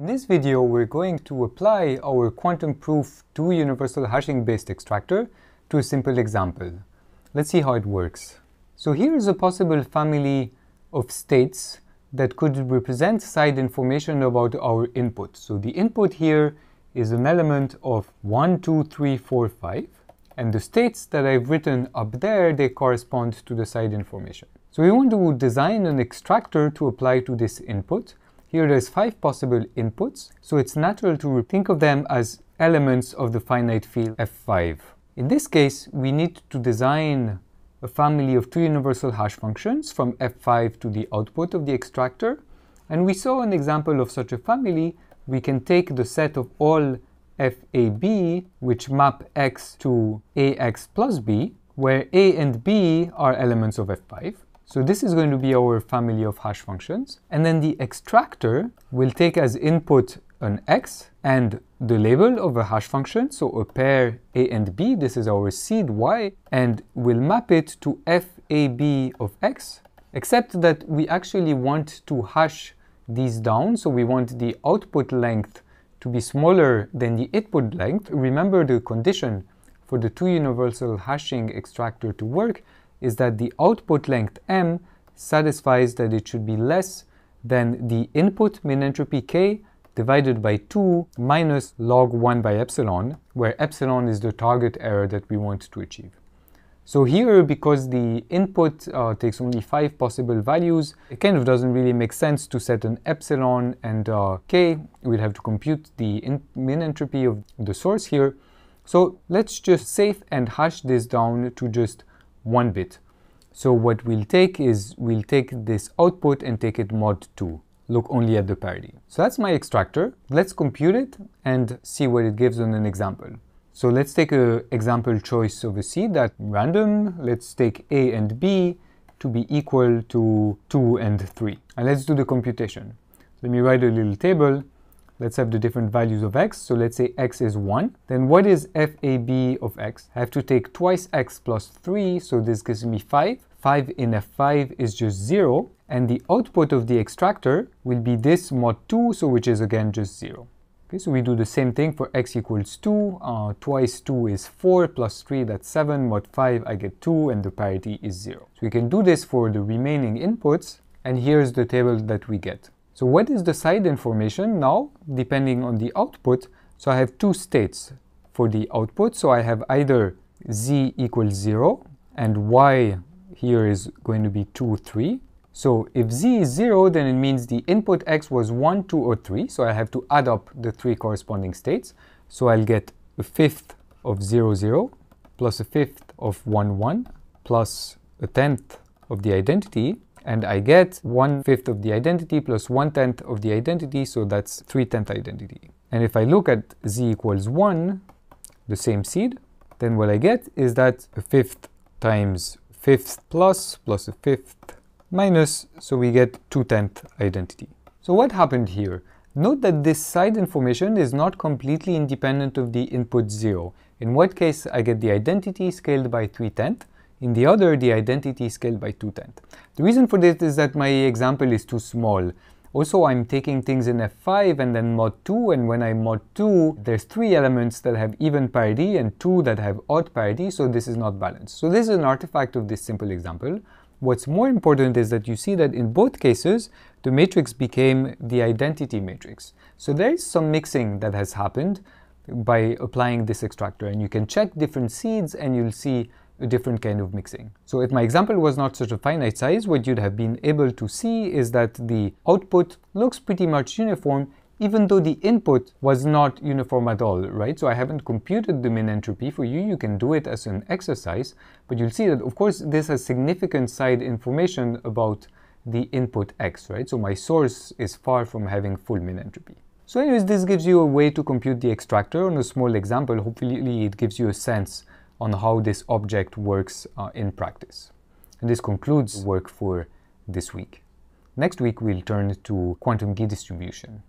In this video, we're going to apply our quantum proof 2 universal hashing based extractor to a simple example. Let's see how it works. So here is a possible family of states that could represent side information about our input. So the input here is an element of 1, 2, 3, 4, 5. And the states that I've written up there, they correspond to the side information. So we want to design an extractor to apply to this input. Here there's five possible inputs, so it's natural to think of them as elements of the finite field F5. In this case, we need to design a family of two universal hash functions from F5 to the output of the extractor. And we saw an example of such a family. We can take the set of all FAB, which map x to AX plus B, where A and B are elements of F5. So this is going to be our family of hash functions. And then the extractor will take as input an x and the label of a hash function, so a pair a and b, this is our seed y, and we'll map it to fab of x, except that we actually want to hash these down, so we want the output length to be smaller than the input length. Remember the condition for the two universal hashing extractor to work is that the output length m satisfies that it should be less than the input min entropy k divided by 2 minus log 1 by epsilon, where epsilon is the target error that we want to achieve. So here, because the input uh, takes only five possible values, it kind of doesn't really make sense to set an epsilon and uh, k. We'd have to compute the min entropy of the source here. So let's just safe and hash this down to just one bit. So what we'll take is we'll take this output and take it mod 2 look only at the parity. So that's my extractor. Let's compute it and see what it gives on an example. So let's take an example choice of a seed that random. Let's take A and B to be equal to 2 and 3. And let's do the computation. Let me write a little table. Let's have the different values of x. So let's say x is 1. Then what is fab of x? I have to take twice x plus 3, so this gives me 5. 5 in f5 is just 0 and the output of the extractor will be this mod 2, so which is again just 0. Okay, so we do the same thing for x equals 2, uh, twice 2 is 4, plus 3 that's 7, mod 5 I get 2, and the parity is 0. So we can do this for the remaining inputs, and here's the table that we get. So what is the side information now, depending on the output? So I have two states for the output, so I have either z equals 0, and y here is going to be 2, 3, so if z is 0, then it means the input x was 1, 2, or 3. So I have to add up the three corresponding states. So I'll get a fifth of 0, 0, plus a fifth of 1, 1, plus a tenth of the identity. And I get one fifth of the identity plus one tenth of the identity, so that's three tenth identity. And if I look at z equals 1, the same seed, then what I get is that a fifth times fifth plus plus a fifth minus, so we get 2 tenth identity. So what happened here? Note that this side information is not completely independent of the input 0. In what case, I get the identity scaled by 3 tenth. In the other, the identity is scaled by 2 tenth. The reason for this is that my example is too small. Also, I'm taking things in F5 and then mod 2, and when I mod 2, there's three elements that have even parity and two that have odd parity, so this is not balanced. So this is an artifact of this simple example. What's more important is that you see that in both cases, the matrix became the identity matrix. So there is some mixing that has happened by applying this extractor. And you can check different seeds and you'll see a different kind of mixing. So if my example was not such a finite size, what you'd have been able to see is that the output looks pretty much uniform even though the input was not uniform at all, right? So I haven't computed the min entropy for you. You can do it as an exercise, but you'll see that, of course, this has significant side information about the input x, right? So my source is far from having full min entropy. So anyways, this gives you a way to compute the extractor on a small example. Hopefully it gives you a sense on how this object works uh, in practice. And this concludes work for this week. Next week, we'll turn to quantum key distribution.